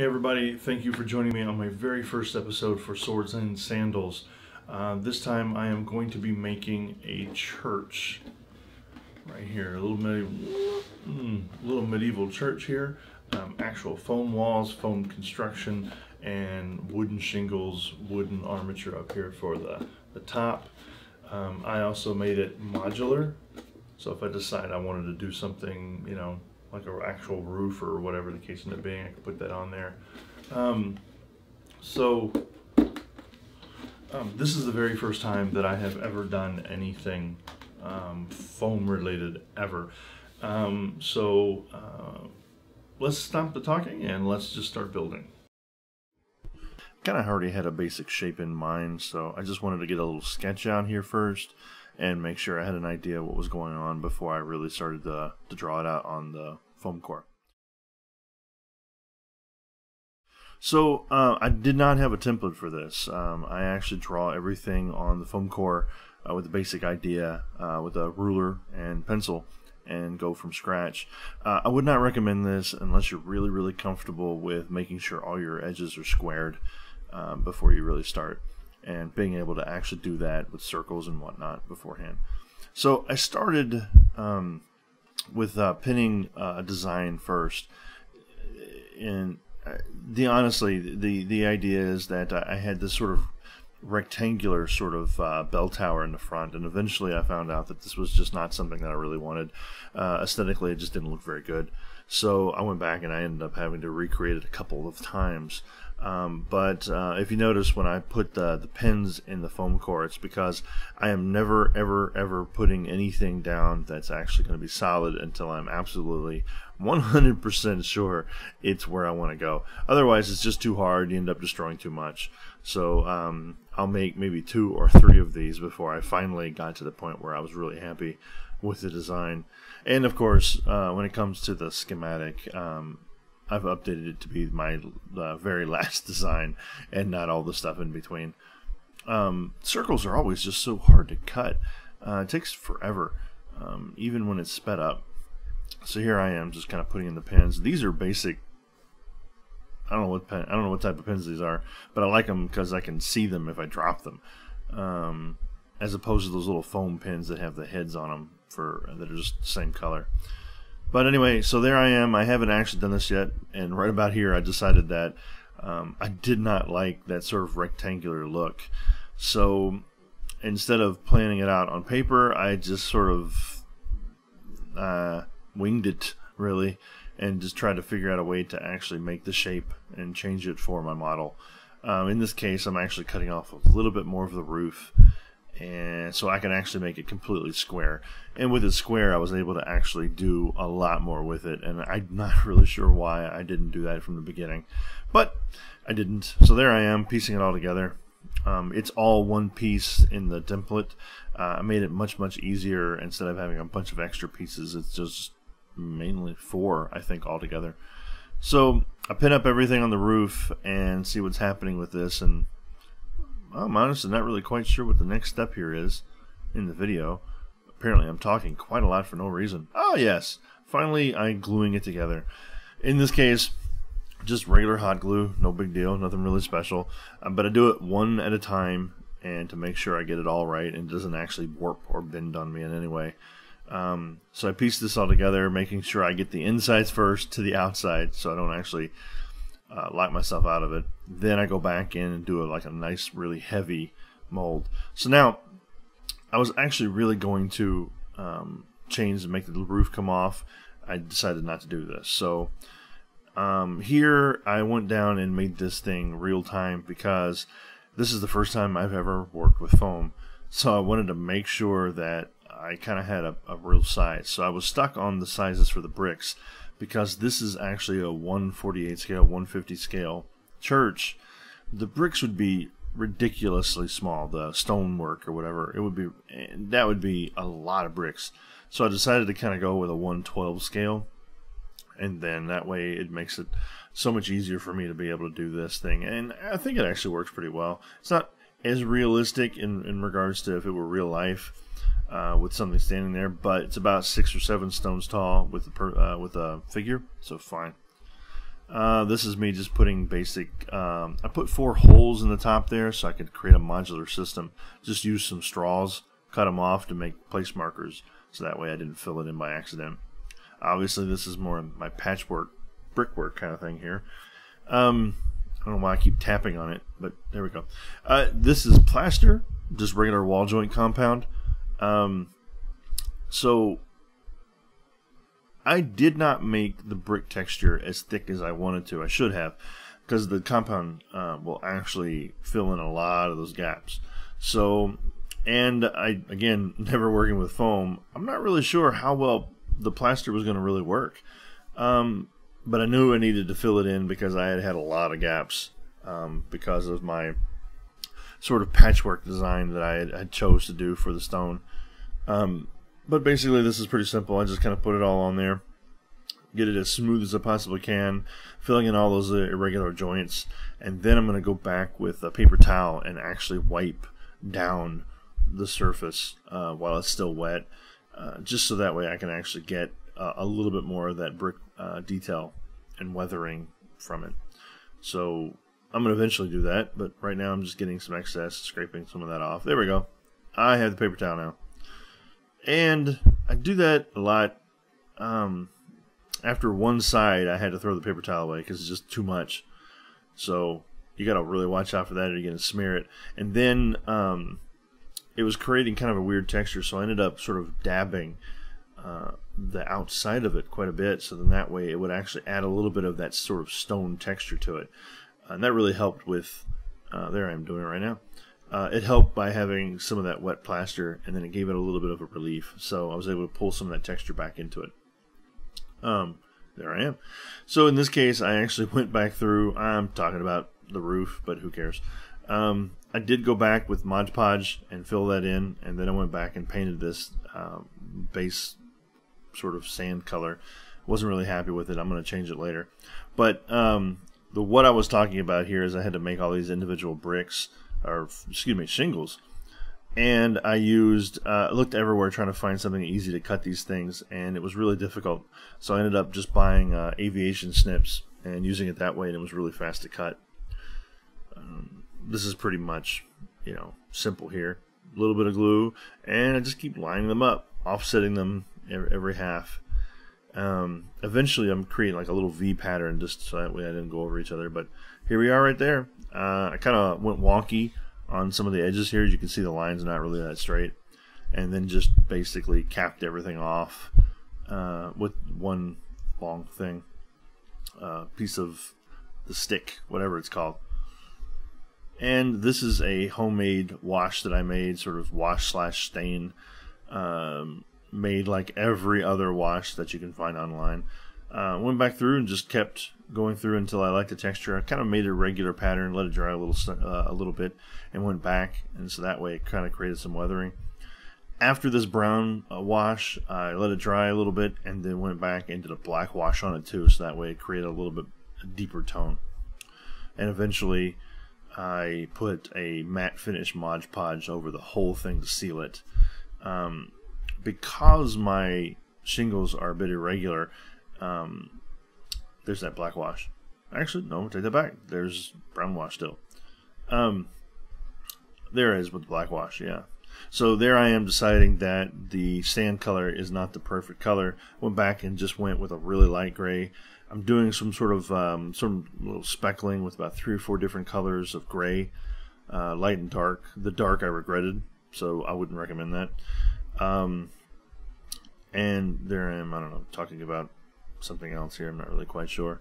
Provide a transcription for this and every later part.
Hey everybody, thank you for joining me on my very first episode for Swords and Sandals. Uh, this time I am going to be making a church right here, a little medieval, mm, little medieval church here. Um, actual foam walls, foam construction, and wooden shingles, wooden armature up here for the, the top. Um, I also made it modular, so if I decide I wanted to do something, you know, like an actual roof or whatever the case ended up being, I could put that on there. Um, so um, this is the very first time that I have ever done anything um, foam related ever. Um, so uh, let's stop the talking and let's just start building. Kind of already had a basic shape in mind, so I just wanted to get a little sketch out here first and make sure I had an idea what was going on before I really started to, to draw it out on the foam core. So uh, I did not have a template for this. Um, I actually draw everything on the foam core uh, with a basic idea uh, with a ruler and pencil and go from scratch. Uh, I would not recommend this unless you're really, really comfortable with making sure all your edges are squared um, before you really start and being able to actually do that with circles and whatnot beforehand. So I started um, with uh, pinning uh, a design first, and uh, the honestly the the idea is that I had this sort of rectangular sort of uh, bell tower in the front, and eventually I found out that this was just not something that I really wanted. Uh, aesthetically, it just didn't look very good. So I went back and I ended up having to recreate it a couple of times. Um, but uh, if you notice when I put the, the pins in the foam core, it's because I am never, ever, ever putting anything down that's actually going to be solid until I'm absolutely 100% sure it's where I want to go. Otherwise, it's just too hard. You end up destroying too much. So um, I'll make maybe two or three of these before I finally got to the point where I was really happy with the design. And of course, uh, when it comes to the schematic, um, I've updated it to be my uh, very last design and not all the stuff in between. Um, circles are always just so hard to cut. Uh, it takes forever, um, even when it's sped up. So here I am, just kind of putting in the pins. These are basic. I don't know what pen. I don't know what type of pins these are, but I like them because I can see them if I drop them, um, as opposed to those little foam pins that have the heads on them for that are just the same color. But anyway, so there I am. I haven't actually done this yet, and right about here, I decided that um, I did not like that sort of rectangular look. So instead of planning it out on paper, I just sort of uh, winged it really, and just tried to figure out a way to actually make the shape and change it for my model. Um, in this case, I'm actually cutting off a little bit more of the roof and so I can actually make it completely square. And with it square, I was able to actually do a lot more with it, and I'm not really sure why I didn't do that from the beginning, but I didn't. So there I am, piecing it all together. Um, it's all one piece in the template. Uh, I made it much, much easier instead of having a bunch of extra pieces. It's just mainly four, I think, altogether. So I pin up everything on the roof and see what's happening with this, and I'm honestly not really quite sure what the next step here is in the video. Apparently I'm talking quite a lot for no reason. Oh yes, finally I'm gluing it together. In this case, just regular hot glue, no big deal, nothing really special. Um, but I do it one at a time and to make sure I get it all right and doesn't actually warp or bend on me in any way. Um, so I piece this all together, making sure I get the insides first to the outside so I don't actually uh, lock myself out of it. Then I go back in and do a, like a nice, really heavy mold. So now I was actually really going to um, change and make the roof come off. I decided not to do this. So um, here I went down and made this thing real time because this is the first time I've ever worked with foam. So I wanted to make sure that I kind of had a, a real size. So I was stuck on the sizes for the bricks because this is actually a 148 scale, 150 scale church, the bricks would be ridiculously small. The stonework or whatever, it would be that would be a lot of bricks. So I decided to kind of go with a 112 scale, and then that way it makes it so much easier for me to be able to do this thing. And I think it actually works pretty well. It's not as realistic in in regards to if it were real life uh, with something standing there, but it's about six or seven stones tall with a per, uh, with a figure, so fine. Uh, this is me just putting basic. Um, I put four holes in the top there so I could create a modular system. Just use some straws, cut them off to make place markers, so that way I didn't fill it in by accident. Obviously, this is more my patchwork, brickwork kind of thing here. Um, I don't know why I keep tapping on it, but there we go. Uh, this is plaster, just regular wall joint compound. Um, so I did not make the brick texture as thick as I wanted to. I should have, because the compound uh, will actually fill in a lot of those gaps. So, and I again never working with foam. I'm not really sure how well the plaster was going to really work. Um, but I knew I needed to fill it in because I had had a lot of gaps um, because of my sort of patchwork design that I had, I chose to do for the stone. Um, but basically, this is pretty simple. I just kind of put it all on there, get it as smooth as I possibly can, filling in all those irregular joints, and then I'm going to go back with a paper towel and actually wipe down the surface uh, while it's still wet, uh, just so that way I can actually get uh, a little bit more of that brick uh, detail and weathering from it. So I'm going to eventually do that, but right now I'm just getting some excess, scraping some of that off. There we go. I have the paper towel now and I do that a lot. Um, after one side, I had to throw the paper towel away because it's just too much. So you got to really watch out for that, or you're going to smear it. And then um, it was creating kind of a weird texture, so I ended up sort of dabbing uh, the outside of it quite a bit. So then that way, it would actually add a little bit of that sort of stone texture to it, and that really helped with. Uh, there I am doing it right now. Uh, it helped by having some of that wet plaster, and then it gave it a little bit of a relief. So I was able to pull some of that texture back into it. Um, there I am. So in this case, I actually went back through. I'm talking about the roof, but who cares? Um, I did go back with Mod Podge and fill that in, and then I went back and painted this um, base sort of sand color. Wasn't really happy with it. I'm going to change it later. But um, the what I was talking about here is I had to make all these individual bricks or excuse me, shingles. And I used, uh, looked everywhere trying to find something easy to cut these things, and it was really difficult. So I ended up just buying uh, aviation snips and using it that way, and it was really fast to cut. Um, this is pretty much, you know, simple here. A little bit of glue, and I just keep lining them up, offsetting them every, every half. Um, eventually, I'm creating like a little V pattern just so that way I didn't go over each other. But here we are right there. Uh, I kind of went wonky on some of the edges here. As you can see, the lines not really that straight. And then just basically capped everything off uh, with one long thing, uh, piece of the stick, whatever it's called. And this is a homemade wash that I made, sort of wash slash stain, um, made like every other wash that you can find online. Uh, went back through and just kept going through until I liked the texture. I kind of made a regular pattern, let it dry a little uh, a little bit, and went back, and so that way it kind of created some weathering. After this brown uh, wash, I let it dry a little bit, and then went back and did a black wash on it too, so that way it created a little bit deeper tone. And eventually, I put a matte finish Mod Podge over the whole thing to seal it. Um, because my shingles are a bit irregular, um, there's that black wash. Actually, no, take that back. There's brown wash still. Um, there is with the black wash, yeah. So there I am deciding that the sand color is not the perfect color. Went back and just went with a really light gray. I'm doing some sort of um, some little speckling with about three or four different colors of gray, uh, light and dark. The dark I regretted, so I wouldn't recommend that. Um, and there I am, I don't know, talking about something else here. I'm not really quite sure.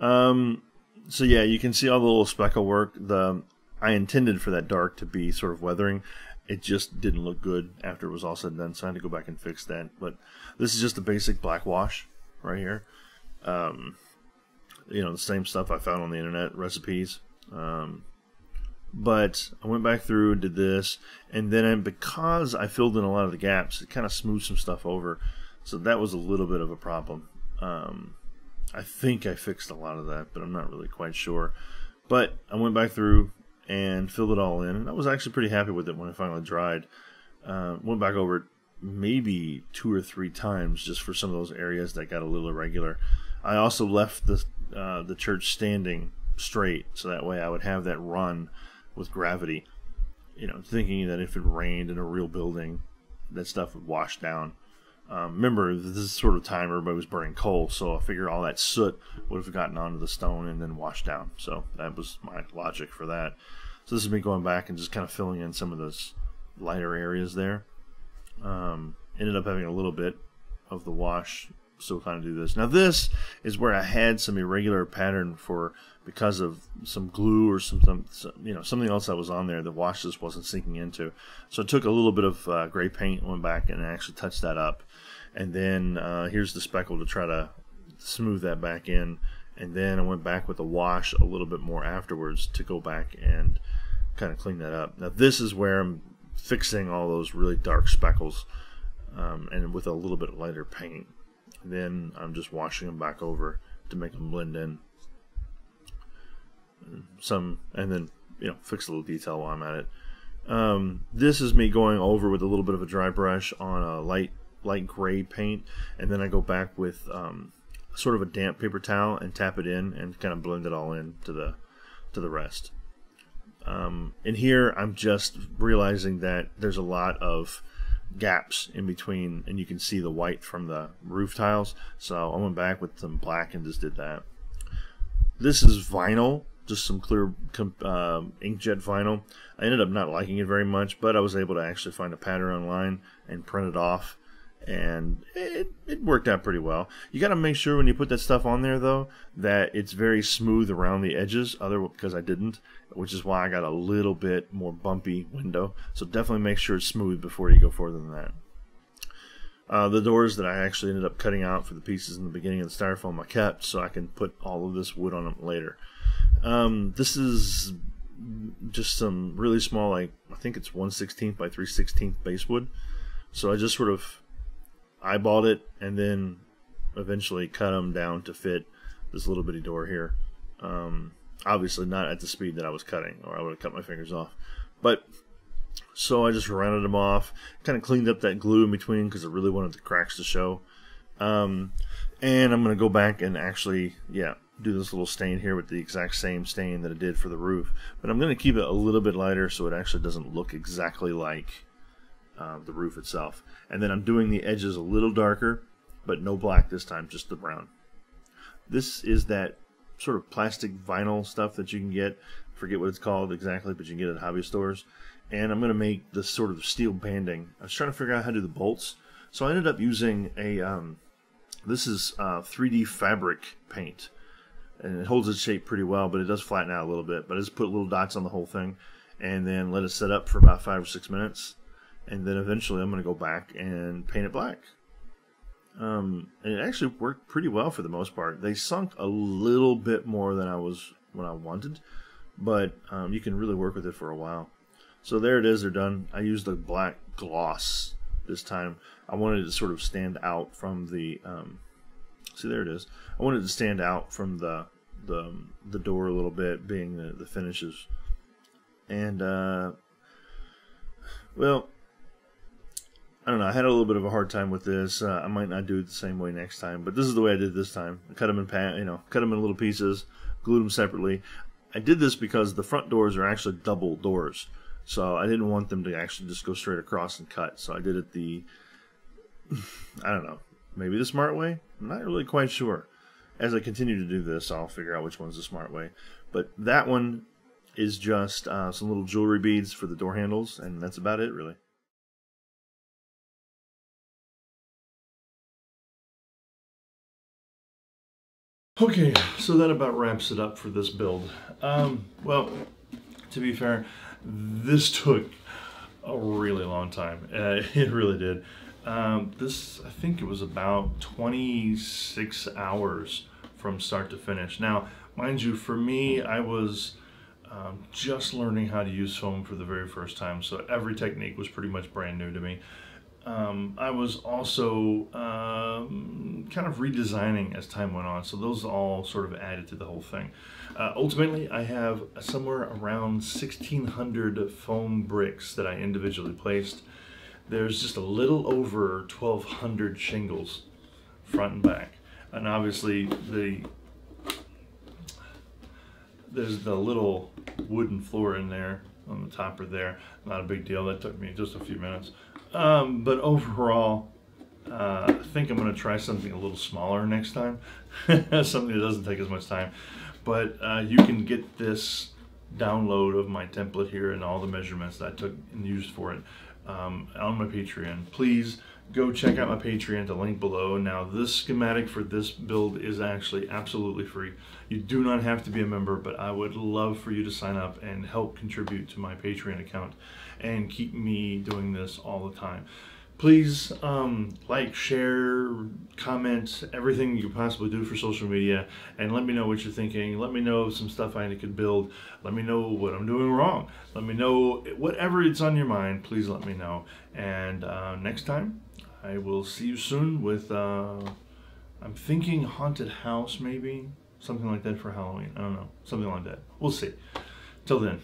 Um, so yeah, you can see all the little speckle work. The I intended for that dark to be sort of weathering. It just didn't look good after it was all said and done, so I had to go back and fix that. But this is just a basic black wash right here. Um, you know, the same stuff I found on the internet recipes. Um, but I went back through and did this, and then because I filled in a lot of the gaps, it kind of smoothed some stuff over. So that was a little bit of a problem. Um, I think I fixed a lot of that, but I'm not really quite sure. But I went back through and filled it all in, and I was actually pretty happy with it when it finally dried. Uh, went back over it maybe two or three times just for some of those areas that got a little irregular. I also left the uh, the church standing straight, so that way I would have that run with gravity. You know, thinking that if it rained in a real building, that stuff would wash down. Um, remember, this is sort of time everybody was burning coal, so I figure all that soot would have gotten onto the stone and then washed down. So that was my logic for that. So this is me going back and just kind of filling in some of those lighter areas there. Um, ended up having a little bit of the wash still kind of do this. Now this is where I had some irregular pattern for because of some glue or some, some you know something else that was on there the wash just wasn't sinking into. So I took a little bit of uh, gray paint, went back and actually touched that up, and then uh, here's the speckle to try to smooth that back in. And then I went back with the wash a little bit more afterwards to go back and kind of clean that up. Now this is where I'm fixing all those really dark speckles um, and with a little bit lighter paint. Then I'm just washing them back over to make them blend in. Some and then you know fix a little detail while I'm at it. Um, this is me going over with a little bit of a dry brush on a light light gray paint, and then I go back with um, sort of a damp paper towel and tap it in and kind of blend it all in to the to the rest. Um, and here I'm just realizing that there's a lot of gaps in between and you can see the white from the roof tiles. So I went back with some black and just did that. This is vinyl just some clear uh, inkjet vinyl. I ended up not liking it very much but I was able to actually find a pattern online and print it off and it, it worked out pretty well. You got to make sure when you put that stuff on there though that it's very smooth around the edges. Other because I didn't, which is why I got a little bit more bumpy window. So definitely make sure it's smooth before you go further than that. Uh, the doors that I actually ended up cutting out for the pieces in the beginning of the styrofoam I kept so I can put all of this wood on them later. Um, this is just some really small, like I think it's 1 16th by 3 16th basswood. So I just sort of eyeballed it and then eventually cut them down to fit this little bitty door here. Um, obviously not at the speed that I was cutting or I would have cut my fingers off. But so I just rounded them off, kind of cleaned up that glue in between because I really wanted the cracks to show. Um, and I'm going to go back and actually, yeah, do this little stain here with the exact same stain that I did for the roof. But I'm going to keep it a little bit lighter so it actually doesn't look exactly like uh, the roof itself. And then I'm doing the edges a little darker, but no black this time, just the brown. This is that sort of plastic vinyl stuff that you can get. Forget what it's called exactly, but you can get it at hobby stores. And I'm going to make this sort of steel banding. I was trying to figure out how to do the bolts. So I ended up using a, um, this is uh, 3D fabric paint. And it holds its shape pretty well, but it does flatten out a little bit. But I just put little dots on the whole thing and then let it set up for about five or six minutes and then eventually I'm going to go back and paint it black. Um, and it actually worked pretty well for the most part. They sunk a little bit more than I was when I wanted, but um, you can really work with it for a while. So there it is, they're done. I used the black gloss this time. I wanted it to sort of stand out from the. Um, see, there it is. I wanted to stand out from the the the door a little bit, being the the finishes. And uh, well, I don't know. I had a little bit of a hard time with this. Uh, I might not do it the same way next time, but this is the way I did this time. I cut them in you know, cut them in little pieces, glued them separately. I did this because the front doors are actually double doors, so I didn't want them to actually just go straight across and cut. So I did it the, I don't know, maybe the smart way. I'm not really quite sure. As I continue to do this, I'll figure out which one's the smart way. But that one is just uh, some little jewelry beads for the door handles, and that's about it, really. Okay, so that about wraps it up for this build. Um, well, to be fair, this took a really long time. Uh, it really did. Um, this, I think it was about 26 hours from start to finish. Now, mind you, for me, I was um, just learning how to use foam for the very first time, so every technique was pretty much brand new to me um, I was also um, kind of redesigning as time went on. So those all sort of added to the whole thing. Uh, ultimately, I have somewhere around 1,600 foam bricks that I individually placed. There's just a little over 1,200 shingles, front and back. And obviously the there's the little wooden floor in there on the topper there. Not a big deal. That took me just a few minutes. Um, but overall, uh, I think I'm going to try something a little smaller next time. something that doesn't take as much time. But uh, you can get this download of my template here and all the measurements that I took and used for it um, on my Patreon. Please go check out my Patreon, the link below. Now, this schematic for this build is actually absolutely free. You do not have to be a member, but I would love for you to sign up and help contribute to my Patreon account and keep me doing this all the time. Please um, like, share, comment, everything you could possibly do for social media, and let me know what you're thinking. Let me know some stuff I could build. Let me know what I'm doing wrong. Let me know whatever it's on your mind. Please let me know. And uh, next time, I will see you soon with, uh, I'm thinking haunted house maybe, something like that for Halloween. I don't know, something like that. We'll see. Till then.